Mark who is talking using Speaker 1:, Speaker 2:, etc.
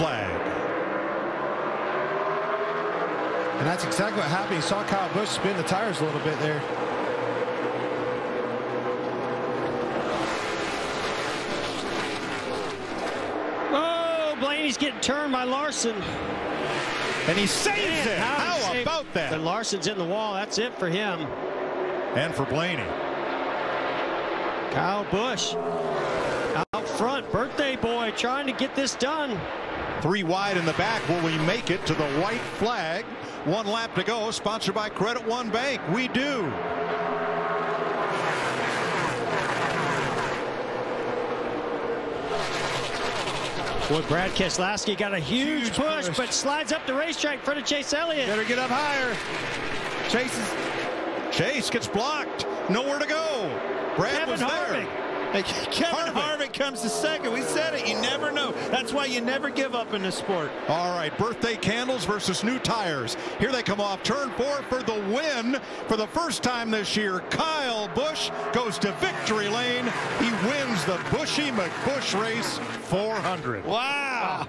Speaker 1: flag.
Speaker 2: And that's exactly what happened. You saw Kyle Busch spin the tires a little bit there.
Speaker 3: Oh, Blaney's getting turned by Larson.
Speaker 1: And he saves it.
Speaker 3: how
Speaker 1: How,
Speaker 3: saved-
Speaker 1: about that?
Speaker 3: But Larson's in the wall. That's it for him.
Speaker 1: And for Blaney.
Speaker 3: Kyle Busch out front. Birthday boy trying to get this done.
Speaker 1: Three wide in the back. Will we make it to the white flag? One lap to go. Sponsored by Credit One Bank. We do.
Speaker 3: Boy, Brad Keselowski got a huge,
Speaker 2: Huge
Speaker 3: push,
Speaker 2: push.
Speaker 3: but slides up the racetrack in front of Chase Elliott.
Speaker 2: Better get up higher. Chase is
Speaker 1: Chase gets blocked. Nowhere to go. Brad
Speaker 3: Kevin
Speaker 1: was there.
Speaker 3: Harvick.
Speaker 4: Hey, Kevin
Speaker 1: Harvick.
Speaker 4: Harvick comes to second. We said it. You never know. That's why you never give up in this sport.
Speaker 1: All right, birthday candles versus new tires. Here they come off turn four for the win. For the first time this year, Kyle Busch goes to victory lane. He wins the Buschy McBusch race 400.
Speaker 4: Wow.